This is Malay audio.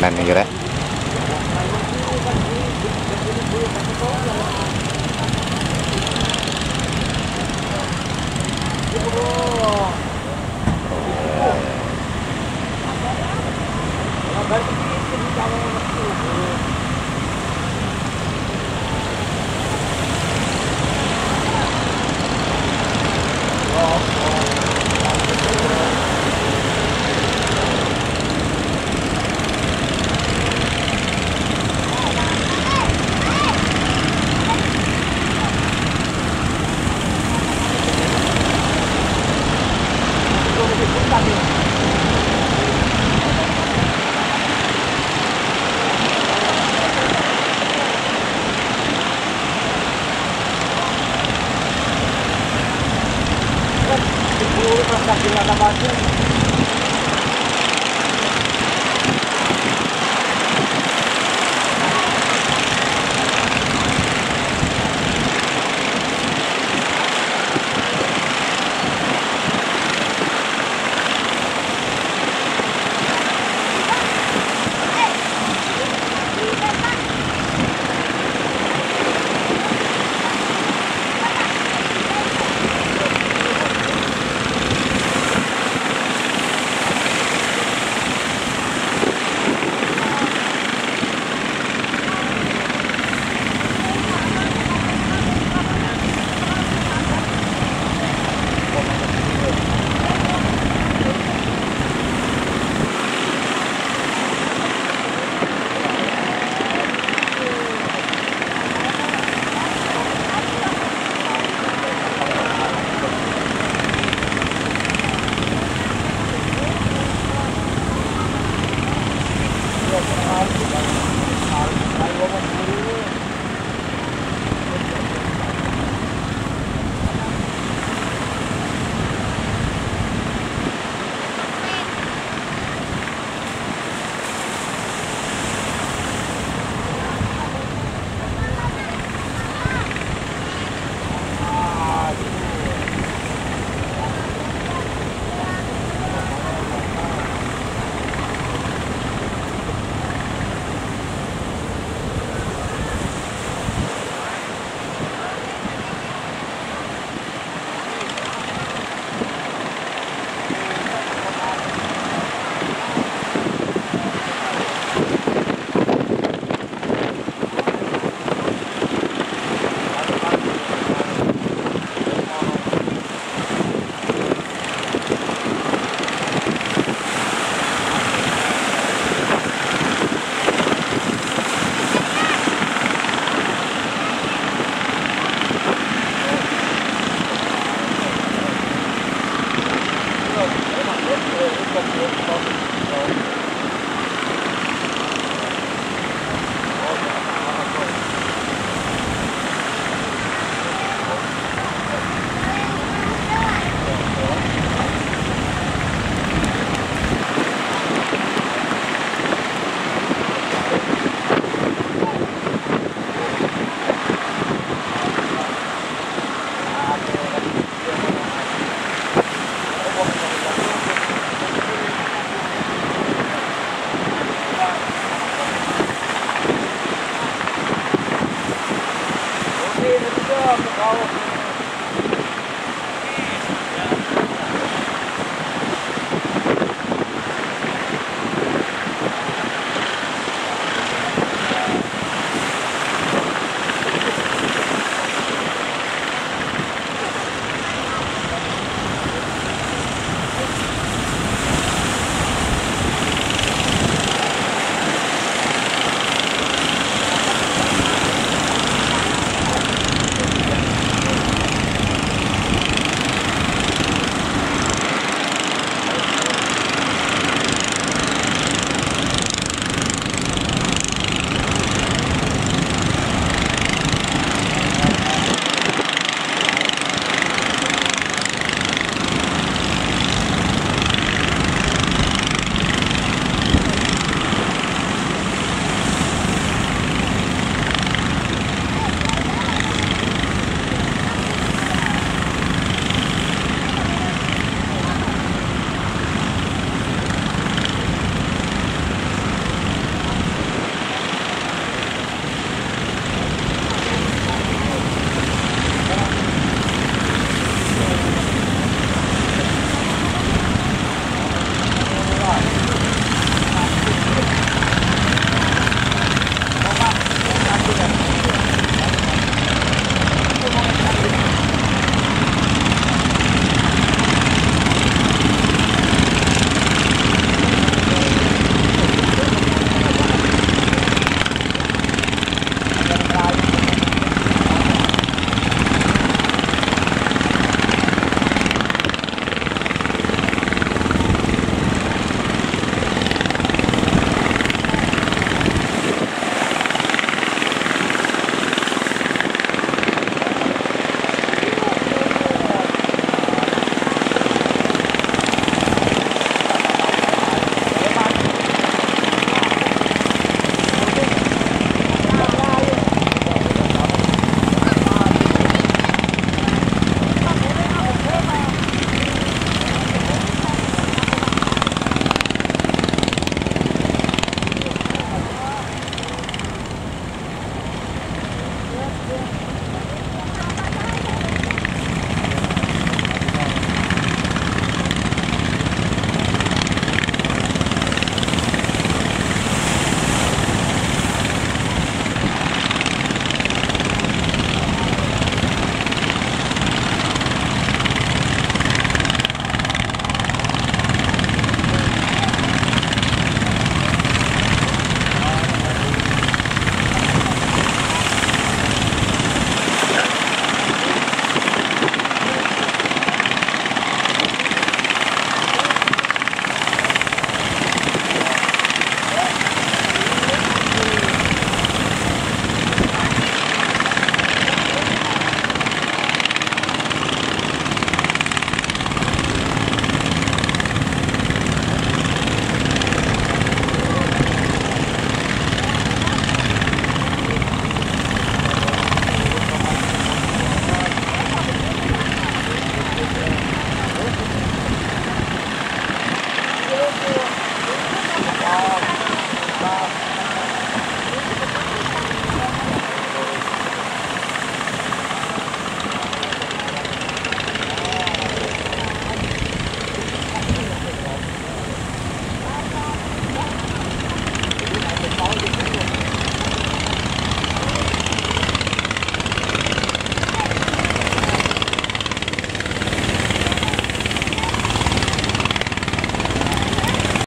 panen kira Bravo.